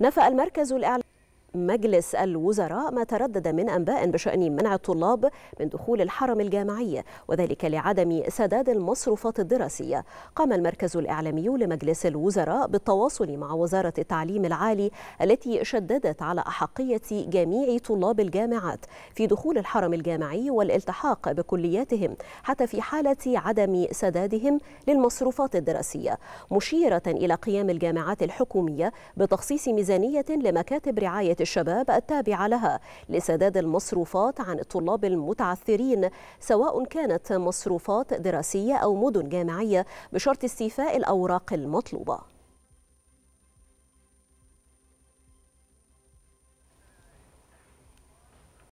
نفى المركز الإعلامي مجلس الوزراء ما تردد من أنباء بشأن منع الطلاب من دخول الحرم الجامعي وذلك لعدم سداد المصروفات الدراسية. قام المركز الإعلامي لمجلس الوزراء بالتواصل مع وزارة التعليم العالي التي شددت على أحقية جميع طلاب الجامعات في دخول الحرم الجامعي والالتحاق بكلياتهم حتى في حالة عدم سدادهم للمصروفات الدراسية مشيرة إلى قيام الجامعات الحكومية بتخصيص ميزانية لمكاتب رعاية الشباب التابعة لها لسداد المصروفات عن الطلاب المتعثرين سواء كانت مصروفات دراسية أو مدن جامعية بشرط استيفاء الأوراق المطلوبة.